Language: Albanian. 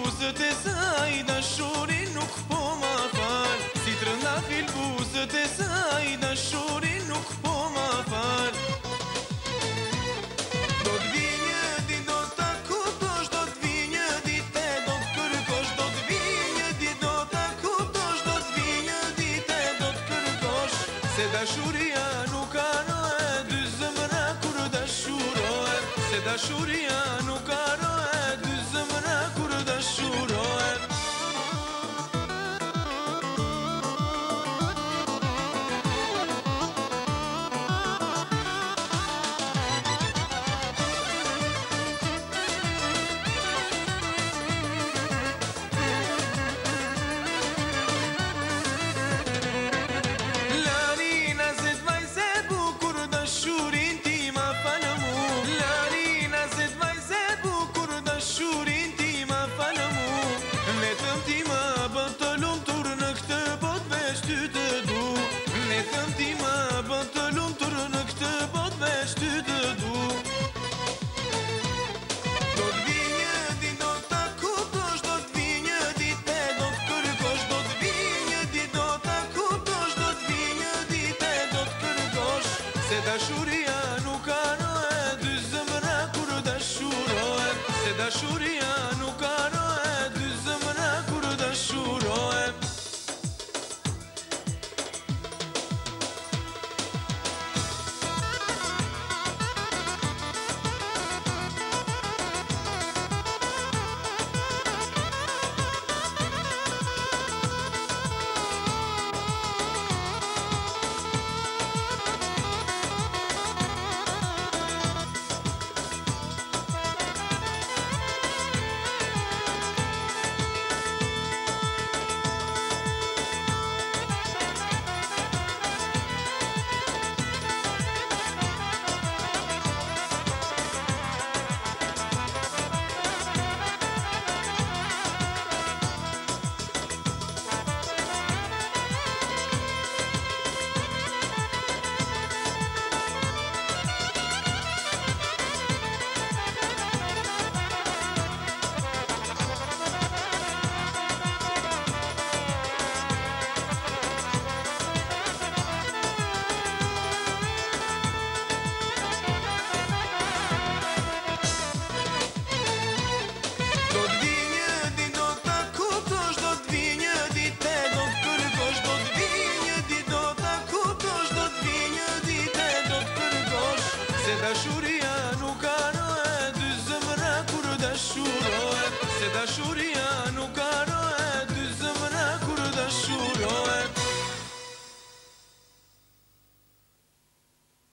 buzët e saj Da shuri nuk po ma fal Si të rënda fil buzët e saj Da shuri nuk po ma fal Do të vi një di do të akutosh Do të vi një di te do të kërkosh Do të vi një di do të akutosh Do të vi një di do të kërkosh Se da shuri a nuk dy Dë zëmëra kur da Se dashuria nuk kanohet vetëm lumtur në këtë botë me shty du ti bën të lumtur në këtë botë me të du do të një ditë do ta kuptosh do të një ditë te do kërkosh do një ditë do një ditë kërkosh se dashuria nuk ka dy kur dashurohen se dashuria Se dashuria nuk anë e, dy zëmra kur ta Se dashuria